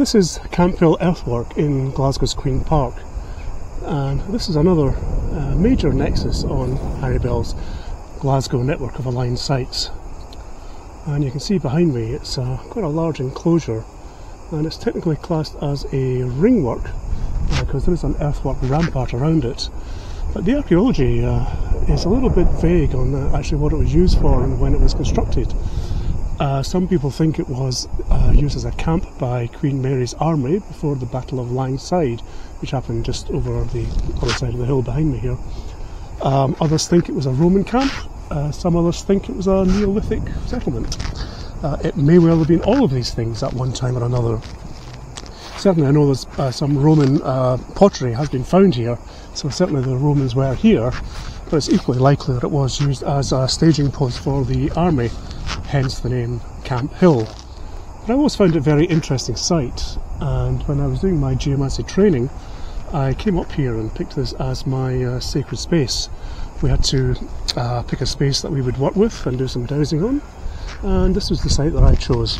This is Camphill Earthwork in Glasgow's Queen Park, and this is another uh, major nexus on Harry Bell's Glasgow network of aligned sites. And you can see behind me it's uh, quite a large enclosure, and it's technically classed as a ringwork because uh, there is an earthwork rampart around it. But the archaeology uh, is a little bit vague on uh, actually what it was used for and when it was constructed. Uh, some people think it was uh, used as a camp by Queen Mary's army before the Battle of Langside, which happened just over the other side of the hill behind me here. Um, others think it was a Roman camp. Uh, some others think it was a Neolithic settlement. Uh, it may well have been all of these things at one time or another. Certainly, I know there's uh, some Roman uh, pottery has been found here, so certainly the Romans were here. But it's equally likely that it was used as a staging post for the army hence the name Camp Hill. But I always found it a very interesting site, and when I was doing my geomancy training, I came up here and picked this as my uh, sacred space. We had to uh, pick a space that we would work with and do some dowsing on, and this was the site that I chose.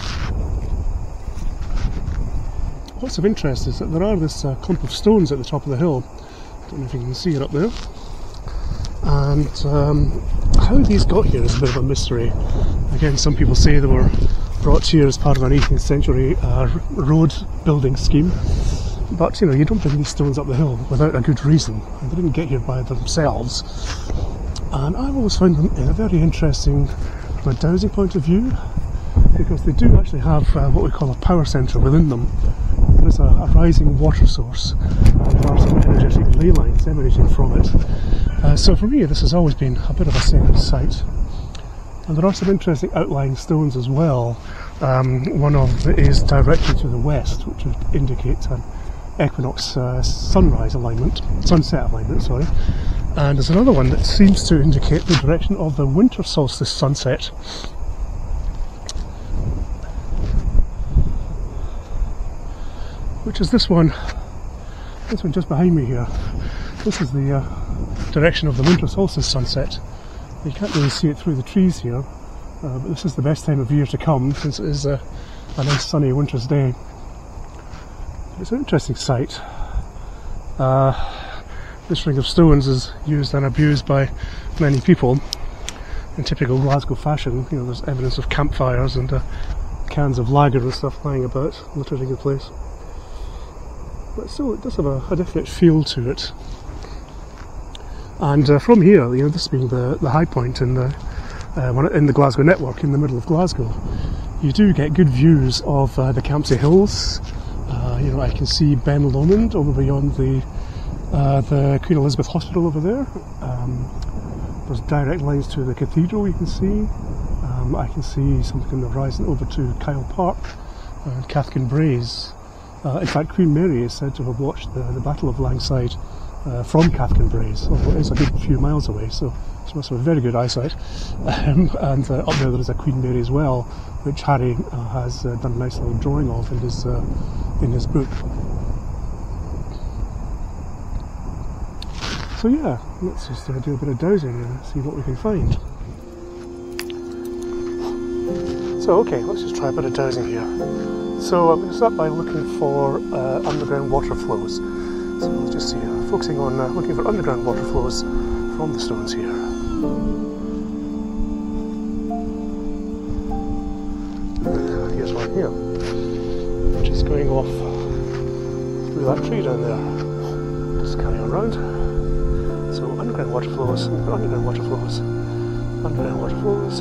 What's of interest is that there are this uh, clump of stones at the top of the hill. I don't know if you can see it up there. And um, how these got here is a bit of a mystery. Again, some people say they were brought here as part of an 18th century uh, road building scheme. But you know, you don't bring these stones up the hill without a good reason. They didn't get here by themselves. And I've always found them uh, very interesting from a dowsing point of view because they do actually have uh, what we call a power centre within them. There is a, a rising water source and there are some energetic ley lines emanating from it. Uh, so for me, this has always been a bit of a sacred site. And there are some interesting outlying stones as well. Um, one of them is directly to the west, which would indicate an equinox uh, sunrise alignment, sunset alignment, sorry. And there's another one that seems to indicate the direction of the winter solstice sunset. Which is this one, this one just behind me here. This is the uh, direction of the winter solstice sunset. You can't really see it through the trees here, uh, but this is the best time of year to come since it is a, a nice sunny winter's day. It's an interesting sight. Uh, this ring of stones is used and abused by many people in typical Glasgow fashion. You know, there's evidence of campfires and uh, cans of lager and stuff lying about, littering the place. But still, it does have a, a definite feel to it. And uh, from here, you know, this being the, the high point in the uh, in the Glasgow network in the middle of Glasgow, you do get good views of uh, the Campsie Hills. Uh, you know, I can see Ben Lomond over beyond the uh, the Queen Elizabeth Hospital over there. Um, there's direct lines to the cathedral. You can see. Um, I can see something on the horizon over to Kyle Park and Cathkin Braes. Uh, in fact, Queen Mary is said to have watched the, the Battle of Langside uh, from Cathkin Braes, although it's a good few miles away, so she must have a very good eyesight. Um, and uh, up there there is a Queen Mary as well, which Harry uh, has uh, done a nice little drawing of in his uh, in his book. So yeah, let's just uh, do a bit of dowsing and see what we can find. So okay, let's just try a bit of dowsing here. So I'm going to start by looking for underground water flows. So let's just see, uh, focusing on uh, looking for underground water flows from the stones here. here's one here, which is going off through that tree down there. Just carry on round. So underground water flows, underground water flows, underground water flows.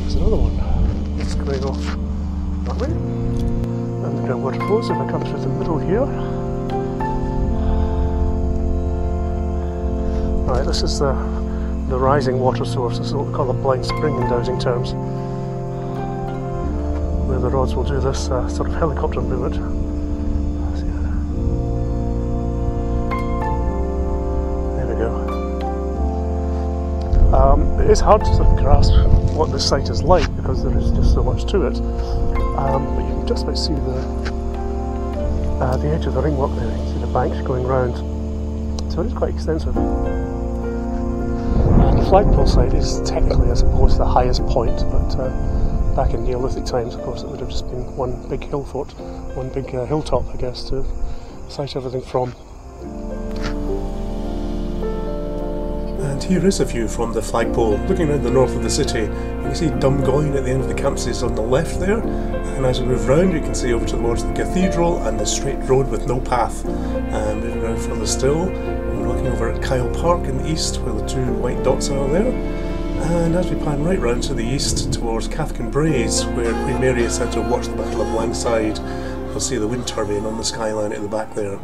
There's another one. It's going off that way underground waterfalls if I come through the middle here. Right, this is the, the rising water source. This is what we call a blind spring in dowsing terms. Where the rods will do this uh, sort of helicopter movement. There we go. Um, it is hard to sort of grasp what this site is like because there is just so much to it. Um, but you can just about see the uh, the edge of the ringwork there. You can see the banks going round. So it is quite extensive. The flagpole site is technically, I suppose, the highest point, but uh, back in Neolithic times, of course, it would have just been one big hill fort, one big uh, hilltop, I guess, to sight everything from. And here is a view from the flagpole, looking around the north of the city. You can see Dumgoyne at the end of the Campsies on the left there, and as we move round, you can see over towards the cathedral and the straight road with no path. Um, moving around further still, we're looking over at Kyle Park in the east, where the two white dots are there. And as we pan right round to the east towards Cathkin Braes, where Queen Mary is said to watched the Battle of Langside, you'll see the wind turbine on the skyline at the back there.